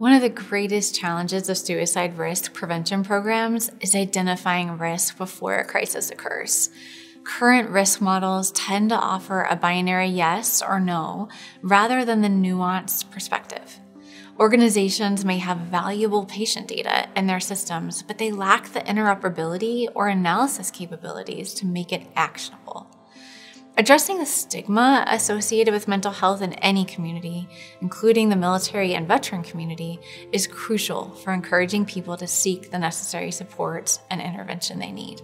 One of the greatest challenges of suicide risk prevention programs is identifying risk before a crisis occurs. Current risk models tend to offer a binary yes or no rather than the nuanced perspective. Organizations may have valuable patient data in their systems, but they lack the interoperability or analysis capabilities to make it actionable. Addressing the stigma associated with mental health in any community, including the military and veteran community, is crucial for encouraging people to seek the necessary support and intervention they need.